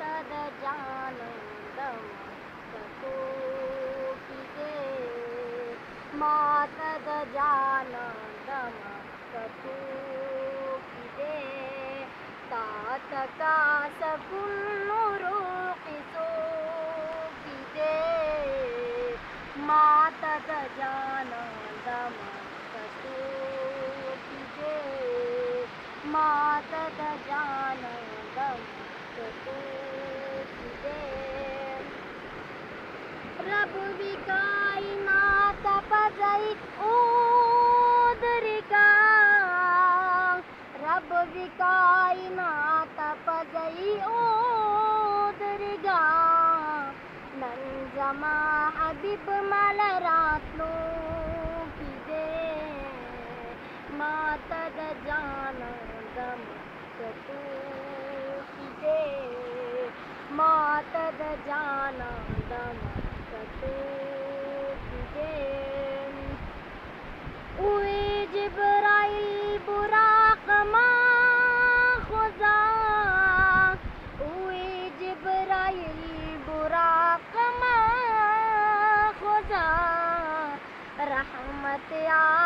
तदजानन्दं जानाद कथूिते मा त जानाद कथिते तातका सफुल्लरो मा त जानाद कतु मा तदजानन्दम् प्रभु विकाई नाथ पजई ओदरिका। रब विकाई नाथ पजई ओदरिगा। नंजमा अबिब मल रातलो की माता जाना दम कतू دے ماتد جانا دم اوے جبرائیل براق ما خدا اوے جبرائیل براق ما خدا رحمت آ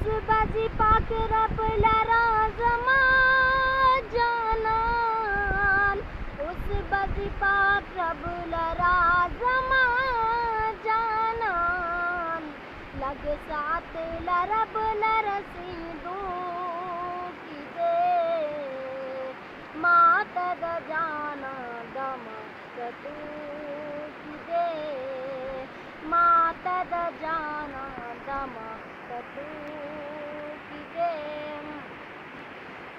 बजी पाक रब लरा जमा जानान उस बजी पाक रब लरा जमा जानान लग साथ लरब लरसी दो की दे मात जाना दम की दे मात जाना दम कतू की दे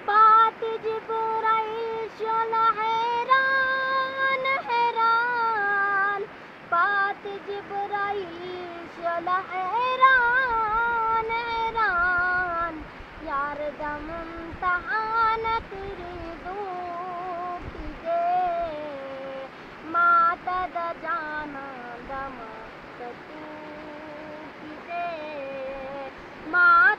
बात जिब्राइल शल हैरान हैरान बात जिब्राइल शल हैरान हैरान यार दम तहान तेरी दो की दे माता द जाना दम कतू